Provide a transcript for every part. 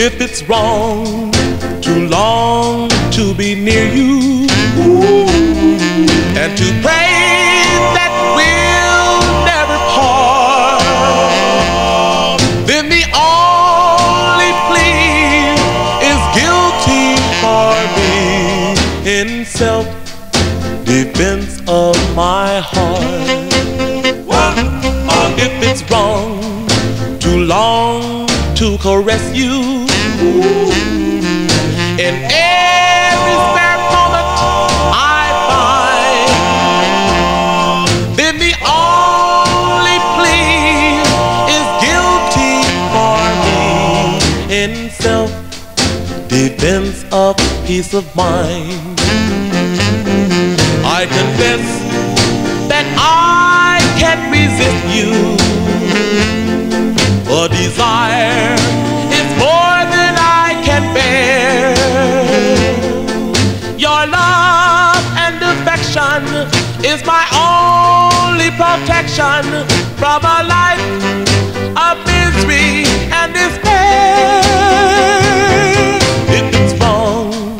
If it's wrong to long to be near you. And to pray that we'll never part, then the only plea is guilty for me. In self defense of my heart. If it's wrong to long to caress you in every spare moment I find, then the only plea is guilty for me in self defense of peace of mind. I confess that I can't resist you. A desire Your love and affection is my only protection from a life of misery and despair. If it's wrong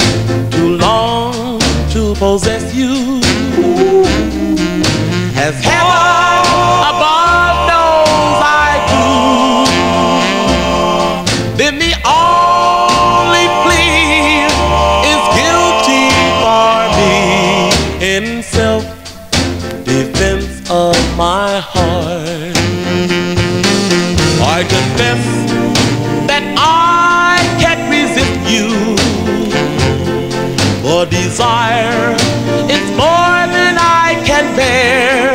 too long to possess you, as heart. I confess that I can't resist you. For desire is more than I can bear.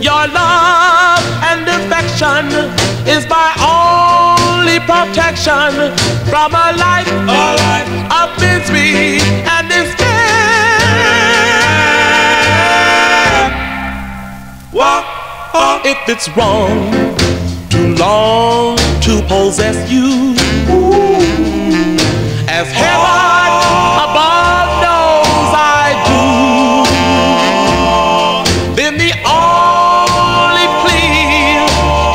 Your love and affection is my only protection from a life, if it's wrong. To long to possess you. As heaven above knows I do. Then the only plea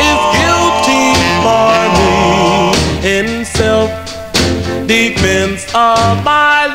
is guilty for me. In self defense of my